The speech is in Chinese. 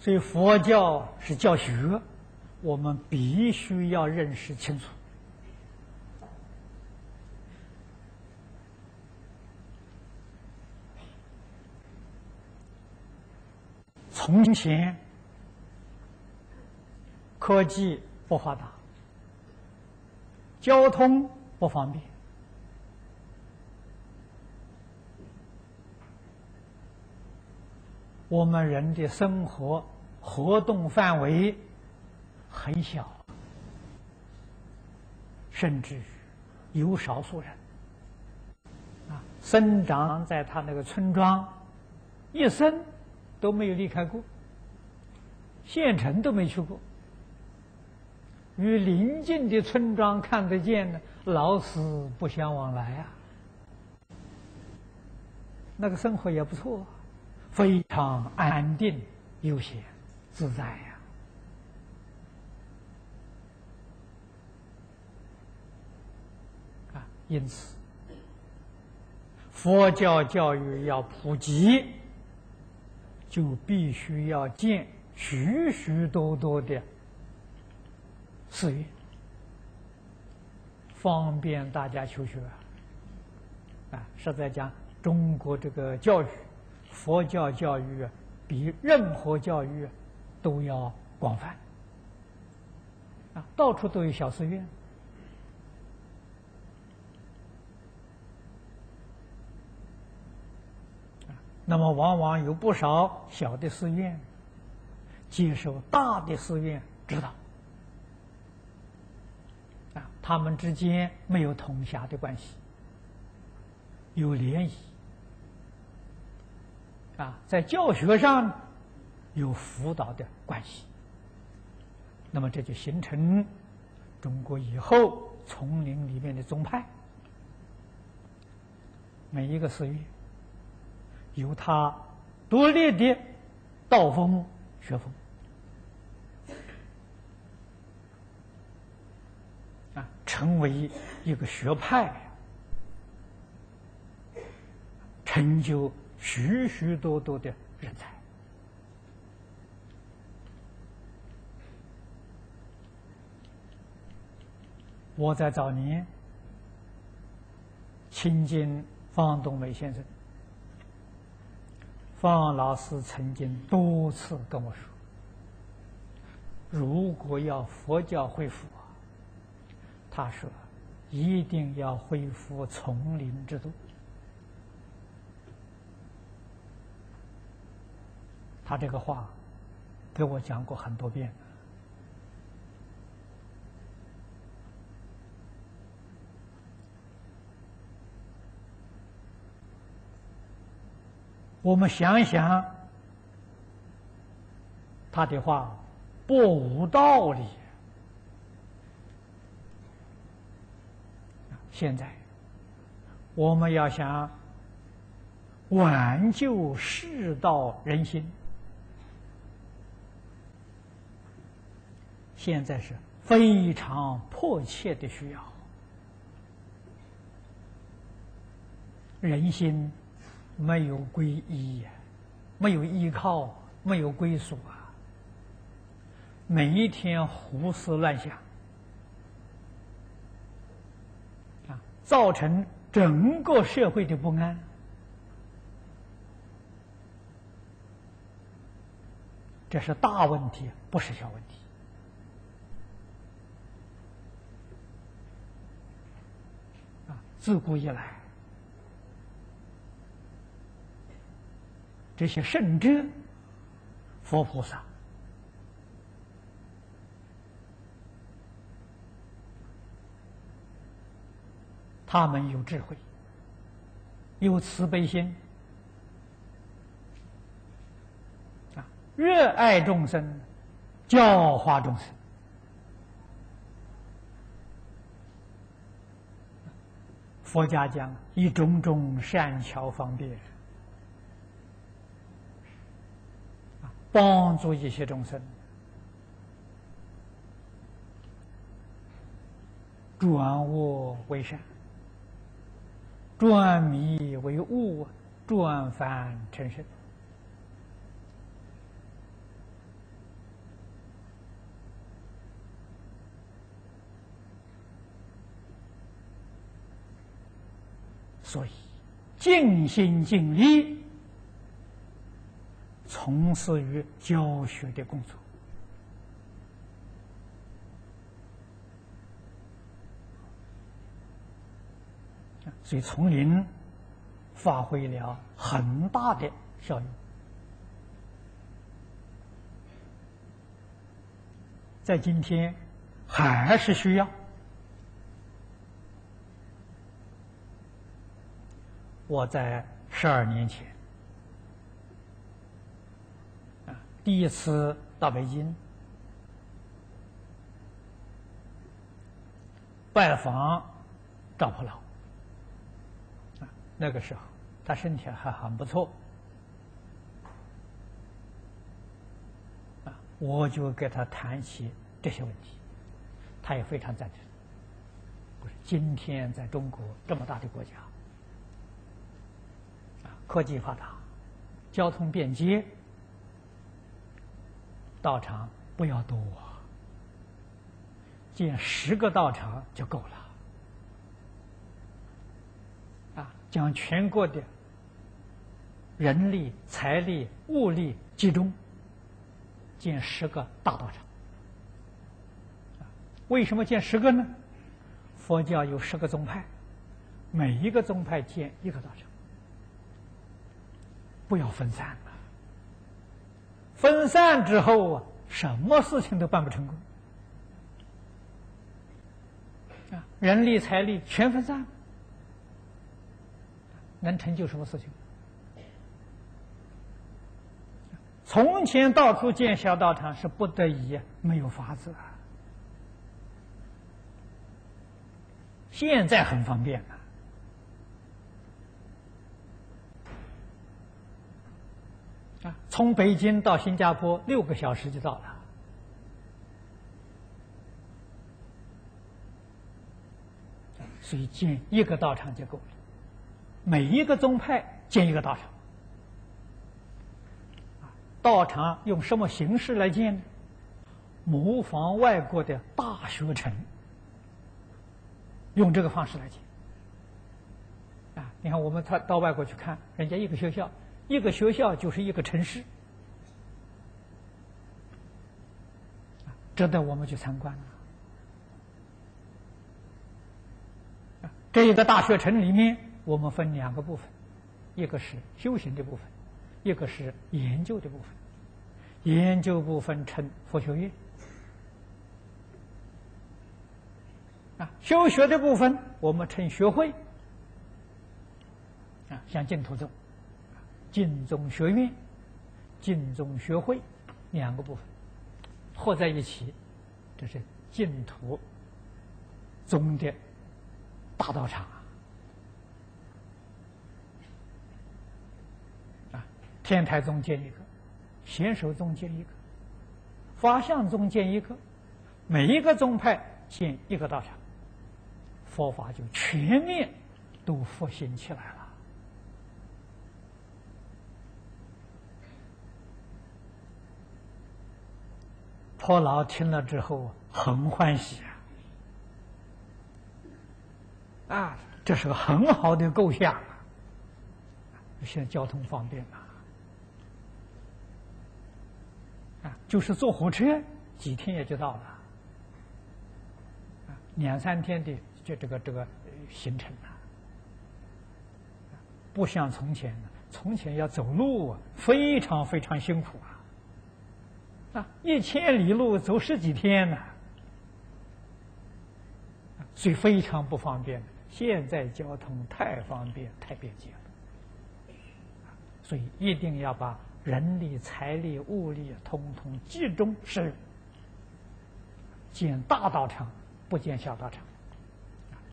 所以佛教是教学，我们必须要认识清楚。从前科技不发达，交通不方便。我们人的生活活动范围很小，甚至有少数人啊，生长在他那个村庄，一生都没有离开过，县城都没去过，与邻近的村庄看得见的，老死不相往来啊，那个生活也不错。非常安定、悠闲、自在呀！啊，因此，佛教教育要普及，就必须要建许许多多的寺院，方便大家求学。啊，实在讲，中国这个教育。佛教教育比任何教育都要广泛。啊，到处都有小寺院。那么往往有不少小的寺院接受大的寺院指导。啊，他们之间没有同辖的关系，有联谊。啊，在教学上有辅导的关系，那么这就形成中国以后丛林里面的宗派。每一个寺院有他独立的道风学风，啊，成为一个学派，成就。许许多多的人才，我在早年亲近方东梅先生，方老师曾经多次跟我说：“如果要佛教恢复，他说一定要恢复丛林制度。”他这个话，给我讲过很多遍。我们想一想，他的话不无道理。现在，我们要想挽救世道人心。现在是非常迫切的需要，人心没有皈依，没有依靠，没有归属啊！每一天胡思乱想，啊，造成整个社会的不安，这是大问题，不是小问题。自古以来，这些圣者、佛菩萨，他们有智慧，有慈悲心，啊，热爱众生，教化众生。佛家讲以种种善巧方便帮助一些众生转恶为善，转迷为悟，转凡成圣。所以尽心尽力从事于教学的工作。所以丛林发挥了很大的效应，在今天还是需要。我在十二年前啊，第一次到北京拜访赵普老。那个时候，他身体还很不错，啊，我就跟他谈起这些问题，他也非常赞成。不是今天在中国这么大的国家，科技发达，交通便捷，道场不要多，建十个道场就够了。啊将全国的人力、财力、物力集中建十个大道场。为什么建十个呢？佛教有十个宗派，每一个宗派建一个道场，不要分散了。分散之后啊，什么事情都办不成功。啊，人力、财力全分散。能成就什么事情？从前到处建小道场是不得已，没有法子。现在很方便了，啊，从北京到新加坡六个小时就到了，所以建一个道场就够了。每一个宗派建一个道场，道场用什么形式来建呢？模仿外国的大学城，用这个方式来建。啊，你看我们他到外国去看，人家一个学校，一个学校就是一个城市，值得我们去参观。这一个大学城里面。我们分两个部分，一个是修行的部分，一个是研究的部分。研究部分称佛学院，啊，修学的部分我们称学会，啊，像净土宗、净宗学院、净宗学会两个部分合在一起，这是净土宗的大道场啊。天台宗建一个，显首宗建一个，法相宗建一个，每一个宗派建一个道场，佛法就全面都复兴起来了。婆老听了之后很欢喜啊！啊，这是个很好的构想啊！现在交通方便了。啊，就是坐火车，几天也就到了，啊，两三天的就这个这个行程了，不像从前，从前要走路啊，非常非常辛苦啊，啊，一千里路走十几天呢，所以非常不方便。现在交通太方便，太便捷了，所以一定要把。人力、财力、物力，通通集中使用，建大道场，不建小道场。